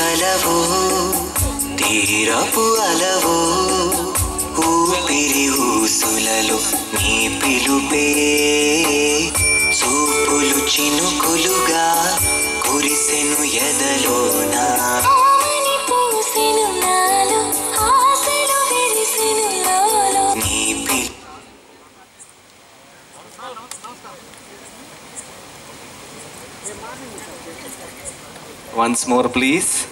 కలవో తీరపు అలవో ఊపిరి ఊసులలో నీ పిలుపే. చూపులు చినుకులుగా కురిసెను ఎదలోనా. Amani పూసెను Once more, please.